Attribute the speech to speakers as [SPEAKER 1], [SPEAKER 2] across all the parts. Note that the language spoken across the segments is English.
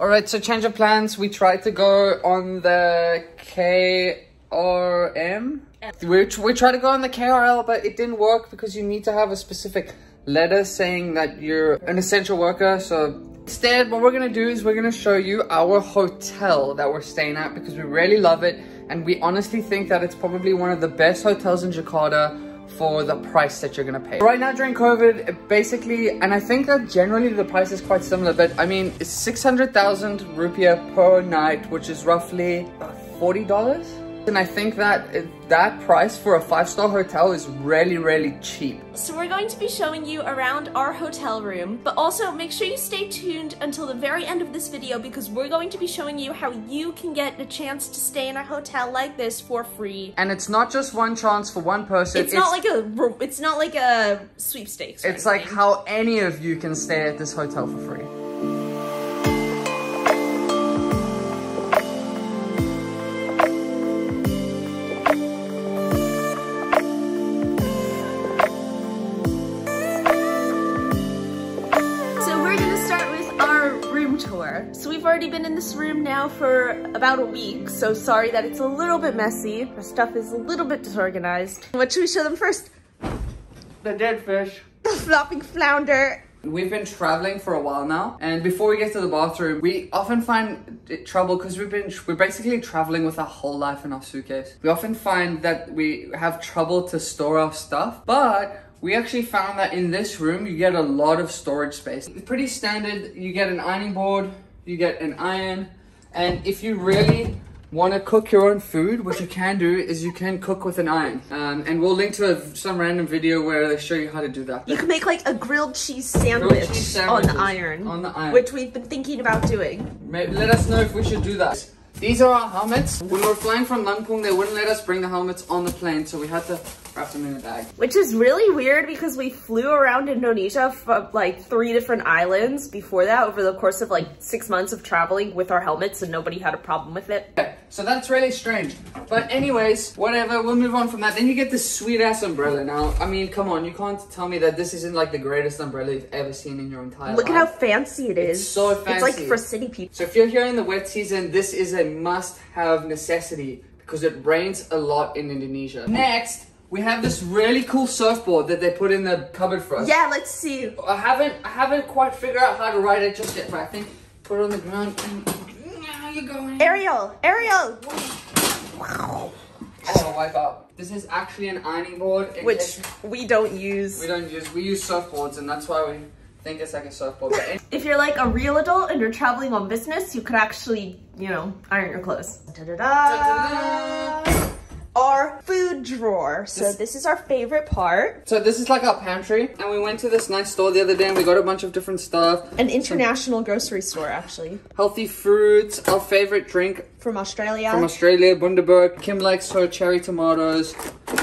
[SPEAKER 1] All right, so change of plans. We tried to go on the KRM. We, we tried to go on the KRL, but it didn't work because you need to have a specific letter saying that you're an essential worker. So instead, what we're gonna do is we're gonna show you our hotel that we're staying at because we really love it. And we honestly think that it's probably one of the best hotels in Jakarta for the price that you're gonna pay. Right now during COVID, basically, and I think that generally the price is quite similar, but I mean, it's 600,000 rupiah per night, which is roughly $40. And I think that that price for a five-star hotel is really, really cheap.
[SPEAKER 2] So we're going to be showing you around our hotel room, but also make sure you stay tuned until the very end of this video because we're going to be showing you how you can get a chance to stay in a hotel like this for free.
[SPEAKER 1] And it's not just one chance for one person.
[SPEAKER 2] It's, it's not like a it's not like a sweepstakes.
[SPEAKER 1] It's like how any of you can stay at this hotel for free.
[SPEAKER 2] So we've already been in this room now for about a week, so sorry that it's a little bit messy. Our stuff is a little bit disorganized. What should we show them first?
[SPEAKER 1] The dead fish.
[SPEAKER 2] The flopping flounder.
[SPEAKER 1] We've been traveling for a while now, and before we get to the bathroom, we often find trouble because we've been we're basically traveling with our whole life in our suitcase. We often find that we have trouble to store our stuff, but we actually found that in this room you get a lot of storage space. It's pretty standard. You get an ironing board, you get an iron, and if you really want to cook your own food, what you can do is you can cook with an iron. Um, and we'll link to a, some random video where they show you how to do that.
[SPEAKER 2] You can make like a grilled cheese sandwich, grilled cheese on the iron.
[SPEAKER 1] On the iron.
[SPEAKER 2] Which we've been thinking about doing.
[SPEAKER 1] Maybe, let us know if we should do that. These are our helmets. When we were flying from Lampung, they wouldn't let us bring the helmets on the plane, so we had to wrap them in a bag.
[SPEAKER 2] Which is really weird because we flew around Indonesia from like three different islands before that over the course of like six months of traveling with our helmets and nobody had a problem with it.
[SPEAKER 1] Okay, so that's really strange. But anyways, whatever, we'll move on from that. Then you get this sweet ass umbrella. Now, I mean, come on, you can't tell me that this isn't like the greatest umbrella you've ever seen in your entire life.
[SPEAKER 2] Look
[SPEAKER 1] life.
[SPEAKER 2] at how fancy it is.
[SPEAKER 1] It's so fancy.
[SPEAKER 2] It's like for city people.
[SPEAKER 1] So if you're here in the wet season, this is a must-have necessity because it rains a lot in Indonesia. Next, we have this really cool surfboard that they put in the cupboard for us.
[SPEAKER 2] Yeah, let's see.
[SPEAKER 1] I haven't I haven't quite figured out how to ride it just yet, but I think put it on the ground and now you're going.
[SPEAKER 2] Ariel, Ariel.
[SPEAKER 1] Wow. Oh, wipe out. This is actually an ironing board.
[SPEAKER 2] Which we don't use.
[SPEAKER 1] We don't use. We use surfboards, and that's why we think it's like a surfboard.
[SPEAKER 2] If you're like a real adult and you're traveling on business, you could actually, you know, iron your clothes. Da -da -da our food drawer. So this, this, is our favorite part.
[SPEAKER 1] So this is like our pantry. And we went to this nice store the other day and we got a bunch of different stuff.
[SPEAKER 2] An international Some grocery store, actually.
[SPEAKER 1] Healthy fruits, our favorite drink.
[SPEAKER 2] From Australia.
[SPEAKER 1] From Australia, Bundaberg. Kim likes her cherry tomatoes.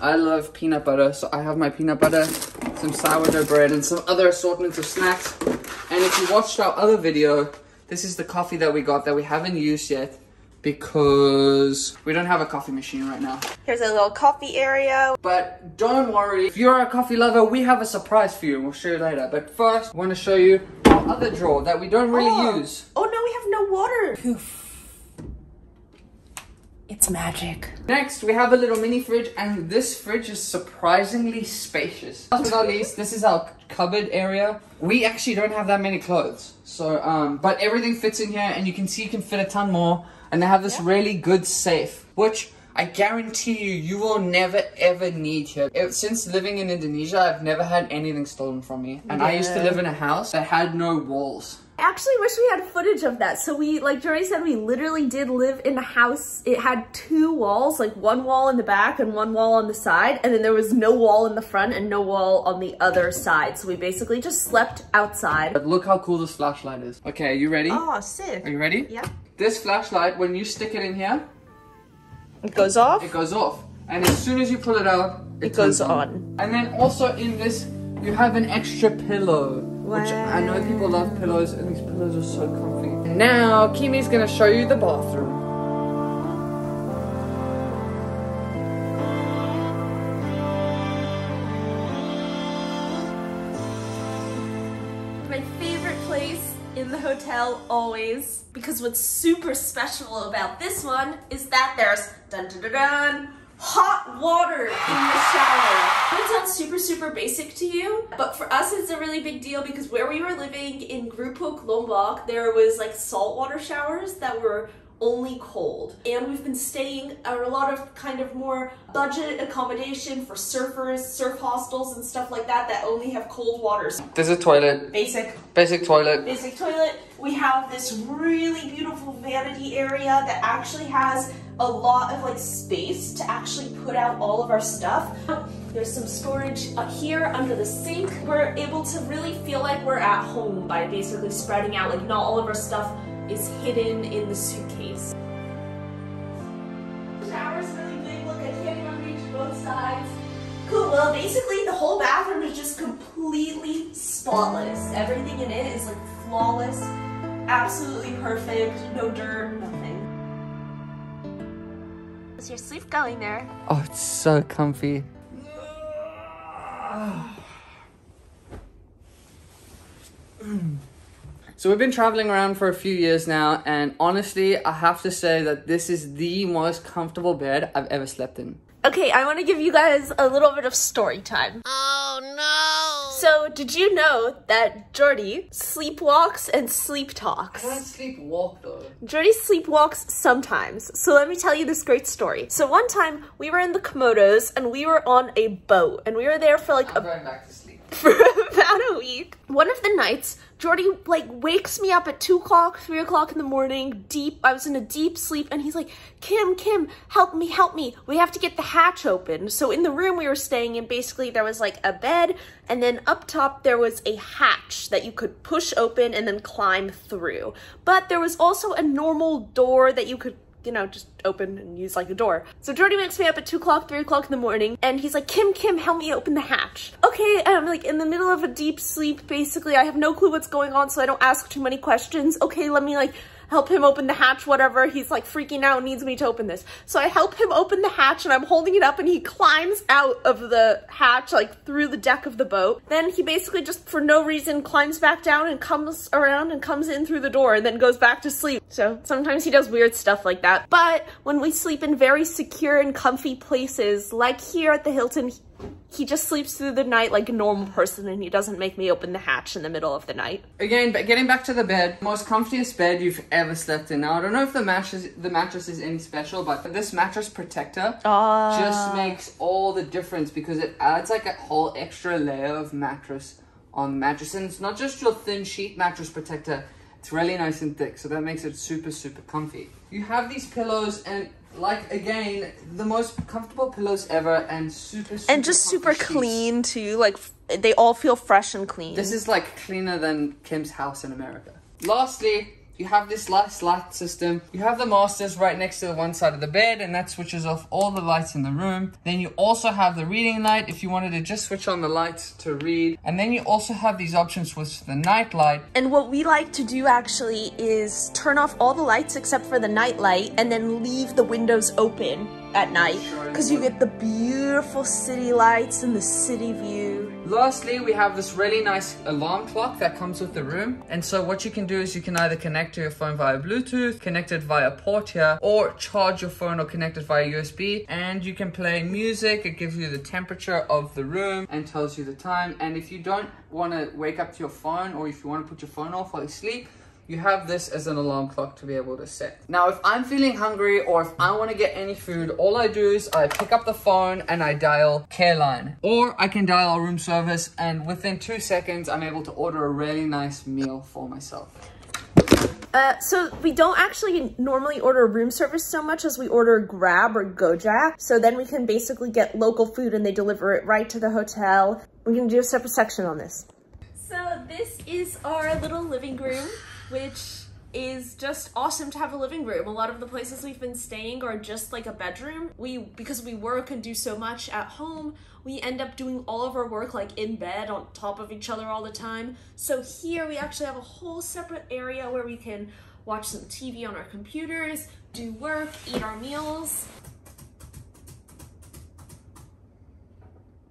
[SPEAKER 1] I love peanut butter, so I have my peanut butter, some sourdough bread, and some other assortments of snacks. And if you watched our other video, this is the coffee that we got that we haven't used yet because we don't have a coffee machine right now.
[SPEAKER 2] Here's a little coffee area.
[SPEAKER 1] But don't worry, if you're a coffee lover, we have a surprise for you and we'll show you later. But first, I want to show you our other drawer that we don't really
[SPEAKER 2] oh.
[SPEAKER 1] use.
[SPEAKER 2] Oh no, we have no water. Poof. It's magic.
[SPEAKER 1] Next, we have a little mini fridge, and this fridge is surprisingly spacious. Last but not least, this is our cupboard area. We actually don't have that many clothes, so um, but everything fits in here, and you can see you can fit a ton more. And they have this yeah. really good safe, which I guarantee you, you will never ever need here. Since living in Indonesia, I've never had anything stolen from me. And yeah. I used to live in a house that had no walls.
[SPEAKER 2] I actually wish we had footage of that. So we, like Jordy said, we literally did live in a house. It had two walls, like one wall in the back and one wall on the side. And then there was no wall in the front and no wall on the other side. So we basically just slept outside.
[SPEAKER 1] But look how cool this flashlight is. Okay, are you ready?
[SPEAKER 2] Oh, sick.
[SPEAKER 1] Are you ready?
[SPEAKER 2] Yeah.
[SPEAKER 1] This flashlight, when you stick it in here,
[SPEAKER 2] it goes off?
[SPEAKER 1] It goes off. And as soon as you pull it out,
[SPEAKER 2] it, it goes on.
[SPEAKER 1] on. And then also in this, you have an extra pillow. Wow. Which I know people love pillows, and these pillows are so comfy. Now, Kimi's gonna show you the bathroom.
[SPEAKER 2] My favorite place in the hotel hotel always. Because what's super special about this one is that there's dun dun dun dun hot water in the shower. Super, basic to you, but for us it's a really big deal because where we were living in Gerupuk, Lombok, there was like saltwater showers that were only cold. And we've been staying at a lot of kind of more budget accommodation for surfers, surf hostels and stuff like that that only have cold waters.
[SPEAKER 1] There's a toilet.
[SPEAKER 2] Basic
[SPEAKER 1] Basic toilet.
[SPEAKER 2] basic toilet. We have this really beautiful vanity area that actually has a lot of like space to actually put out all of our stuff. There's some storage up here under the sink. We're able to really feel like we're at home by basically spreading out, like not all of our stuff is hidden in the suitcase. The shower's really big, look, I can't even reach both sides. Cool, well basically the whole bathroom is just completely spotless. Everything in it is like flawless, absolutely perfect, no dirt, nothing. Is your sleep going there?
[SPEAKER 1] Oh, it's so comfy. So we've been traveling around for a few years now, and honestly, I have to say that this is the most comfortable bed I've ever slept in.
[SPEAKER 2] Okay, I want to give you guys a little bit of story time.
[SPEAKER 3] Oh no!
[SPEAKER 2] So, did you know that Jordy sleepwalks and sleep talks?
[SPEAKER 1] sleep walk though.
[SPEAKER 2] Jordy sleepwalks sometimes. So let me tell you this great story. So one time we were in the Komodos and we were on a boat and we were there for like
[SPEAKER 1] I'm
[SPEAKER 2] a
[SPEAKER 1] going back to sleep.
[SPEAKER 2] for about a week. One of the nights, Jordy like wakes me up at two o'clock, three o'clock in the morning, deep. I was in a deep sleep, and he's like, "Kim, Kim, help me, help me. We have to get the hatch open." So in the room we were staying in, basically there was like a bed, and then up top there was a hatch that you could push open and then climb through. But there was also a normal door that you could you know, just open and use like a door. So Jordy wakes me up at 2 o'clock, 3 o'clock in the morning, and he's like, Kim, Kim, help me open the hatch. Okay, and I'm like in the middle of a deep sleep, basically. I have no clue what's going on, so I don't ask too many questions. Okay, let me like help him open the hatch, whatever. He's like freaking out, needs me to open this. So I help him open the hatch and I'm holding it up and he climbs out of the hatch, like through the deck of the boat. Then he basically just for no reason climbs back down and comes around and comes in through the door and then goes back to sleep. So sometimes he does weird stuff like that. But when we sleep in very secure and comfy places, like here at the Hilton, he just sleeps through the night like a normal person and he doesn't make me open the hatch in the middle of the night.
[SPEAKER 1] Again, but getting back to the bed, most comfiest bed you've ever slept in. Now, I don't know if the mattress the mattress is any special, but this mattress protector ah. just makes all the difference because it adds like a whole extra layer of mattress on the mattress, and it's not just your thin sheet mattress protector. It's really nice and thick, so that makes it super super comfy. You have these pillows and. Like again, the most comfortable pillows ever, and super, super
[SPEAKER 2] and just super
[SPEAKER 1] sheets.
[SPEAKER 2] clean too. Like they all feel fresh and clean.
[SPEAKER 1] This is like cleaner than Kim's house in America. Lastly, you have this last light system. You have the masters right next to the one side of the bed, and that switches off all the lights in the room. Then you also have the reading light if you wanted to just switch on the lights to read. And then you also have these options with the night light.
[SPEAKER 2] and what we like to do actually is turn off all the lights except for the night light, and then leave the windows open at night because you get the beautiful city lights and the city view.
[SPEAKER 1] Lastly, we have this really nice alarm clock that comes with the room. And so what you can do is you can either connect to your phone via Bluetooth, connect it via port here, or charge your phone or connect it via USB. And you can play music. It gives you the temperature of the room and tells you the time. And if you don't want to wake up to your phone or if you want to put your phone off while you sleep, you have this as an alarm clock to be able to set. Now, if I'm feeling hungry or if I want to get any food, all I do is I pick up the phone and I dial Careline. Or I can dial room service and within two seconds, I'm able to order a really nice meal for myself.
[SPEAKER 2] Uh, so we don't actually normally order room service so much as we order Grab or Gojek. So then we can basically get local food and they deliver it right to the hotel. We can do a separate section on this. So this is our little living room, which is just awesome to have a living room. A lot of the places we've been staying are just like a bedroom. We, because we work and do so much at home, we end up doing all of our work like in bed on top of each other all the time. So here we actually have a whole separate area where we can watch some TV on our computers, do work, eat our meals.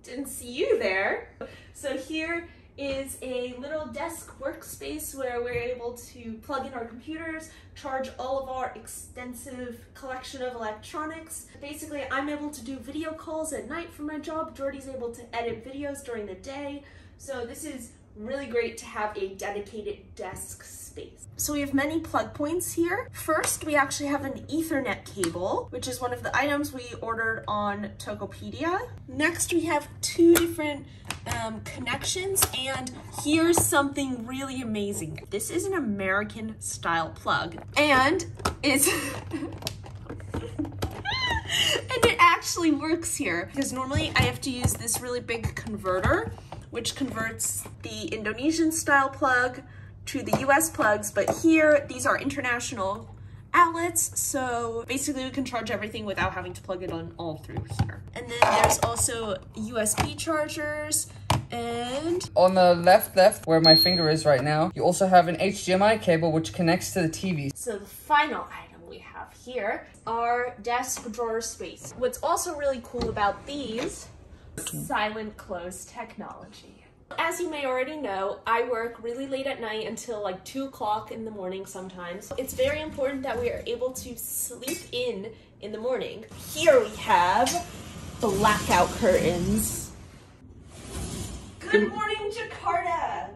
[SPEAKER 2] Didn't see you there. So here is a little desk workspace where we're able to plug in our computers, charge all of our extensive collection of electronics. Basically, I'm able to do video calls at night for my job. Jordy's able to edit videos during the day. So this is really great to have a dedicated desk space. So we have many plug points here. First, we actually have an ethernet cable, which is one of the items we ordered on Tokopedia. Next, we have two different um, connections and here's something really amazing. This is an American style plug and it's and it actually works here because normally I have to use this really big converter which converts the Indonesian style plug to the US plugs, but here these are international outlets, so basically we can charge everything without having to plug it on all through here. And then there's also USB chargers, and
[SPEAKER 1] on the left left where my finger is right now, you also have an HDMI cable which connects to the TV.
[SPEAKER 2] So the final item we have here are desk drawer space. What's also really cool about these, silent close technology. As you may already know, I work really late at night until like 2 o'clock in the morning sometimes. It's very important that we are able to sleep in in the morning. Here we have blackout curtains Good morning, Jakarta.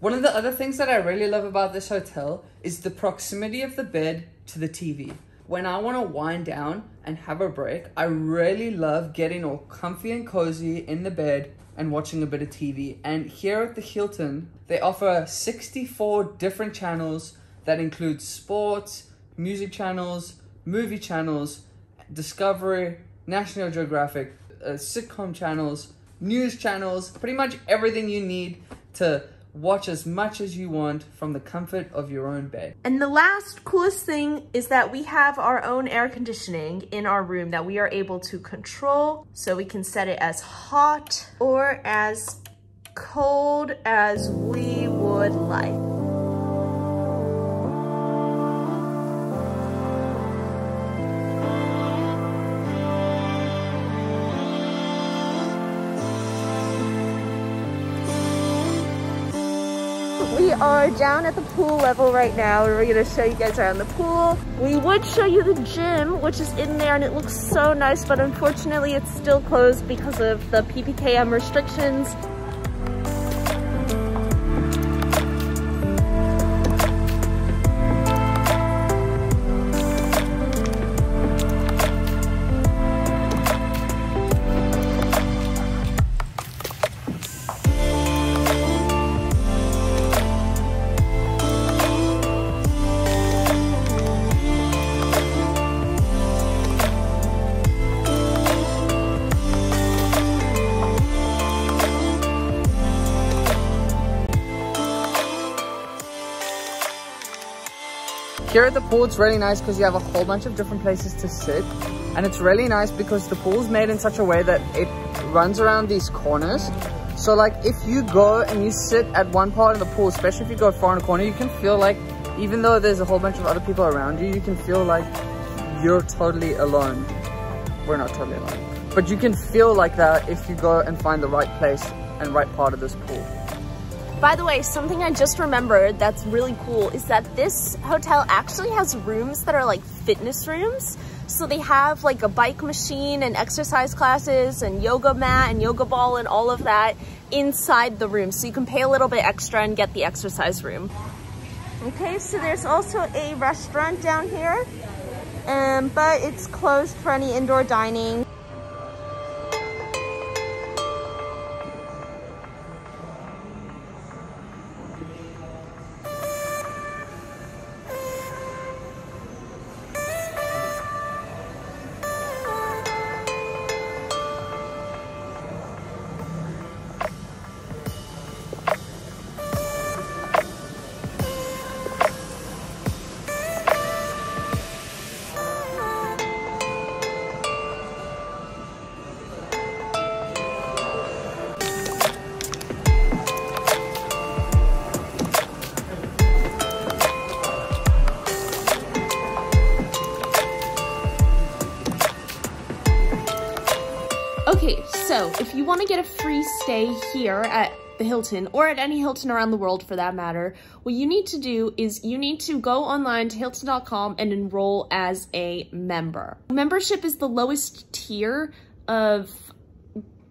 [SPEAKER 1] One of the other things that I really love about this hotel is the proximity of the bed to the TV. When I want to wind down and have a break, I really love getting all comfy and cozy in the bed and watching a bit of TV. And here at the Hilton, they offer 64 different channels that include sports, music channels, movie channels, Discovery, National Geographic, uh, sitcom channels, news channels, pretty much everything you need to watch as much as you want from the comfort of your own bed.
[SPEAKER 2] And the last coolest thing is that we have our own air conditioning in our room that we are able to control so we can set it as hot or as cold as we would like. We are down at the pool level right now and we're gonna show you guys around the pool. We would show you the gym, which is in there and it looks so nice, but unfortunately it's still closed because of the PPKM restrictions.
[SPEAKER 1] Here at the pool, it's really nice because you have a whole bunch of different places to sit. And it's really nice because the pool's made in such a way that it runs around these corners. So like if you go and you sit at one part of the pool, especially if you go far in a corner, you can feel like, even though there's a whole bunch of other people around you, you can feel like you're totally alone. We're not totally alone. But you can feel like that if you go and find the right place and right part of this pool.
[SPEAKER 2] By the way, something I just remembered that's really cool is that this hotel actually has rooms that are like fitness rooms. So they have like a bike machine and exercise classes and yoga mat and yoga ball and all of that inside the room. So you can pay a little bit extra and get the exercise room. Okay, so there's also a restaurant down here, um, but it's closed for any indoor dining. So if you want to get a free stay here at the Hilton or at any Hilton around the world for that matter, what you need to do is you need to go online to hilton.com and enroll as a member. Membership is the lowest tier of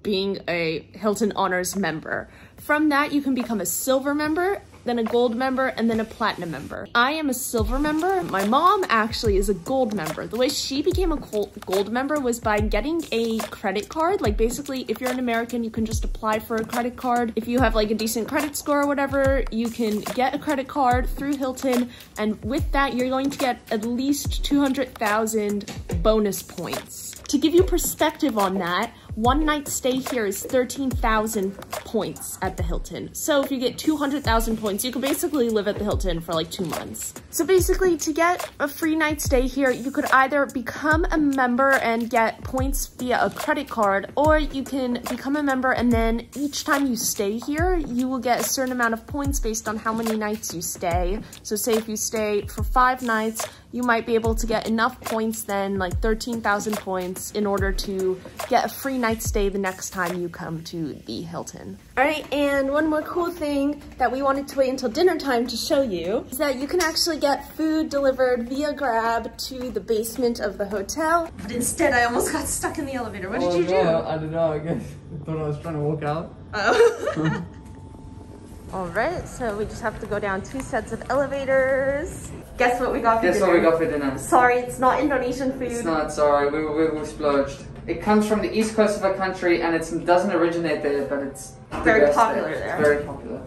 [SPEAKER 2] being a Hilton Honors member. From that, you can become a silver member then a gold member, and then a platinum member. I am a silver member. My mom actually is a gold member. The way she became a gold member was by getting a credit card. Like basically, if you're an American, you can just apply for a credit card. If you have like a decent credit score or whatever, you can get a credit card through Hilton. And with that, you're going to get at least 200,000 bonus points. To give you perspective on that, one night stay here is 13,000 points at the Hilton. So if you get 200,000 points, you can basically live at the Hilton for like two months. So basically to get a free night stay here, you could either become a member and get points via a credit card, or you can become a member and then each time you stay here, you will get a certain amount of points based on how many nights you stay. So say if you stay for five nights, you might be able to get enough points then, like 13,000 points, in order to get a free night stay the next time you come to the Hilton. All right, and one more cool thing that we wanted to wait until dinner time to show you is that you can actually get food delivered via Grab to the basement of the hotel. But instead, I almost got stuck in the elevator. What did
[SPEAKER 1] oh,
[SPEAKER 2] you do?
[SPEAKER 1] I don't know, I guess I thought I was trying to walk out.
[SPEAKER 2] Oh. All right, so we just have to go down two sets of elevators. Guess what we got for
[SPEAKER 1] Guess
[SPEAKER 2] dinner?
[SPEAKER 1] what we got for dinner?
[SPEAKER 2] Sorry, it's not Indonesian food.
[SPEAKER 1] It's not, sorry, we, we, we splurged. It comes from the east coast of our country and it doesn't originate there, but it's
[SPEAKER 2] very popular there.
[SPEAKER 1] there. It's very popular.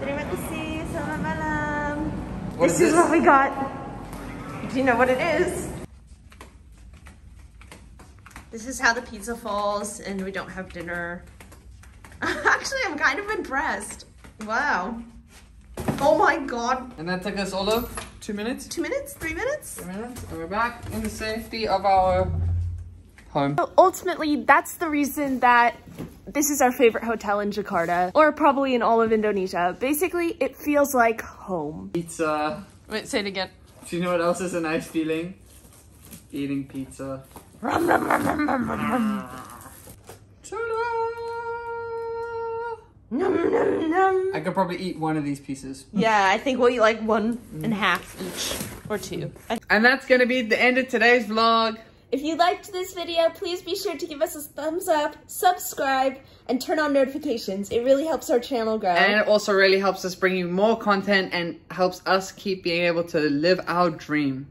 [SPEAKER 2] Terima kasih, selamat malam.
[SPEAKER 1] What
[SPEAKER 2] this
[SPEAKER 1] is
[SPEAKER 2] is what we got. Do you know what it is? This is how the pizza falls and we don't have dinner. Actually, I'm kind of impressed. Wow. Oh my god.
[SPEAKER 1] And that took us all of two minutes?
[SPEAKER 2] Two minutes? Three minutes?
[SPEAKER 1] Three minutes. And we're back in the safety of our home.
[SPEAKER 2] So ultimately, that's the reason that this is our favorite hotel in Jakarta, or probably in all of Indonesia. Basically, it feels like home.
[SPEAKER 1] Pizza.
[SPEAKER 2] Wait, say it again.
[SPEAKER 1] Do you know what else is a nice feeling? Eating pizza.
[SPEAKER 2] Rum, Num, num, num.
[SPEAKER 1] I could probably eat one of these pieces.
[SPEAKER 2] Yeah, I think we'll eat like one mm. and a half each, or two.
[SPEAKER 1] And that's gonna be the end of today's vlog.
[SPEAKER 2] If you liked this video, please be sure to give us a thumbs up, subscribe, and turn on notifications. It really helps our channel grow.
[SPEAKER 1] And it also really helps us bring you more content and helps us keep being able to live our dream.